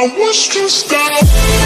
I was stressed out